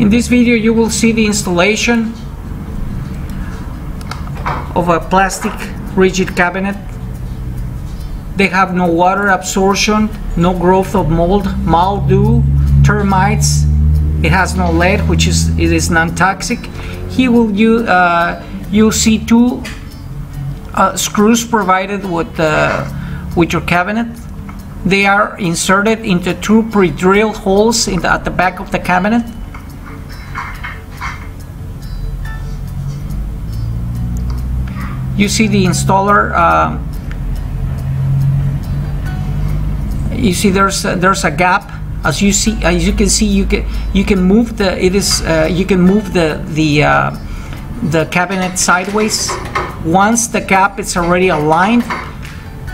In this video you will see the installation of a plastic rigid cabinet. They have no water absorption, no growth of mold, mildew, termites. It has no lead, which is it is non-toxic. Here will you uh, you see two uh, screws provided with uh, with your cabinet. They are inserted into two pre-drilled holes in the, at the back of the cabinet. You see the installer. Uh, you see there's a, there's a gap. As you see, as you can see, you can you can move the it is uh, you can move the the uh, the cabinet sideways. Once the gap is already aligned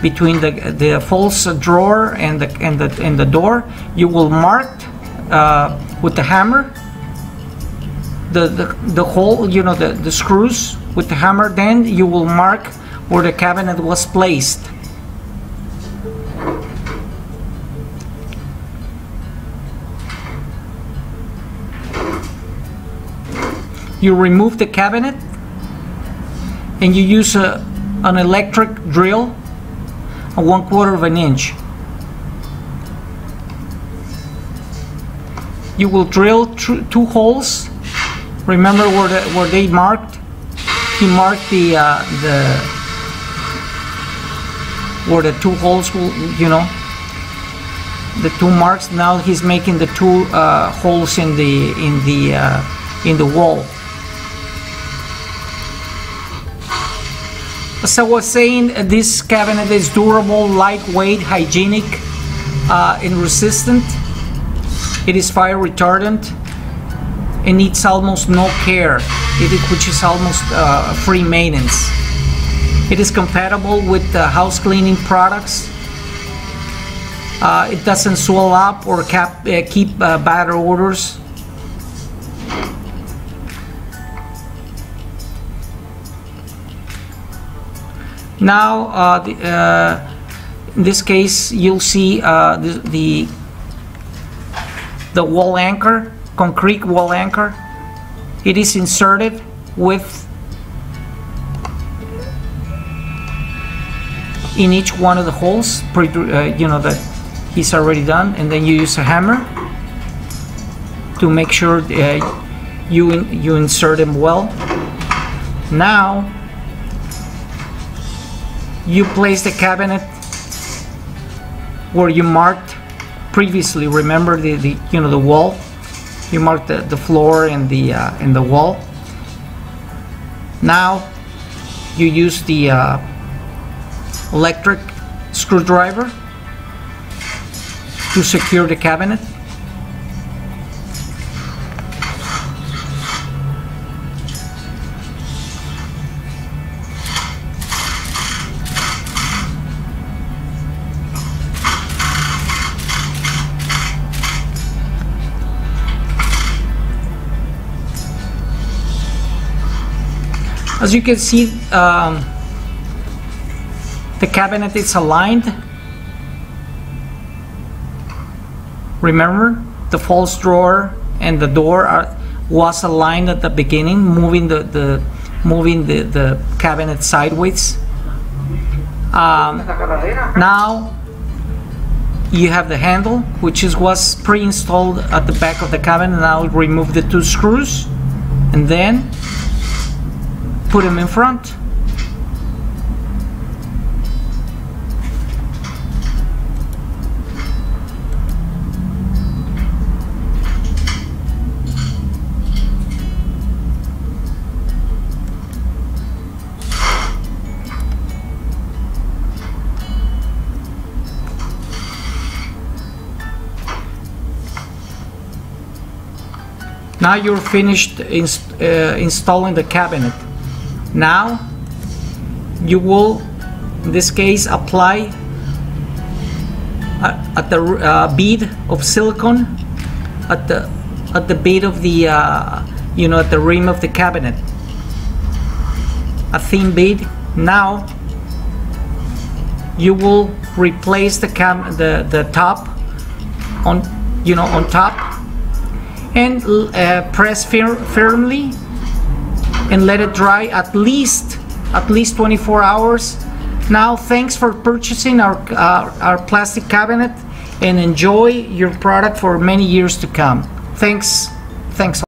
between the the false drawer and the and the and the door, you will mark uh, with the hammer the, the the hole you know the the screws with the hammer. Then you will mark where the cabinet was placed. you remove the cabinet and you use a, an electric drill a one quarter of an inch you will drill two holes remember where, the, where they marked he marked the uh, the where the two holes will you know the two marks. Now he's making the two uh, holes in the in the uh, in the wall. As I was saying, this cabinet is durable, lightweight, hygienic, uh, and resistant. It is fire retardant and needs almost no care, which is almost uh, free maintenance. It is compatible with uh, house cleaning products. Uh, it doesn't swell up or cap, uh, keep uh, bad odors. Now, uh, the, in this case, you'll see the, the, the wall anchor, concrete wall anchor. It is inserted with in each one of the holes, uh, you know that he's already done, and then you use a hammer to make sure uh, you in, you insert them well. Now you place the cabinet where you marked previously remember the, the you know the wall you mark the, the floor and the uh, and the wall. Now you use the uh, electric screwdriver to secure the cabinet As you can see, um, the cabinet is aligned. Remember, the false drawer and the door are, was aligned at the beginning, moving the, the moving the, the cabinet sideways. Um, now you have the handle, which is was pre-installed at the back of the cabinet. Now remove the two screws, and then put him in front. Now you're finished inst uh, installing the cabinet. Now you will, in this case, apply at the uh, bead of silicone at the at the bead of the uh, you know at the rim of the cabinet. A thin bead. Now you will replace the cam the the top on you know on top and uh, press fir firmly and let it dry at least at least 24 hours. Now, thanks for purchasing our uh, our plastic cabinet and enjoy your product for many years to come. Thanks. Thanks.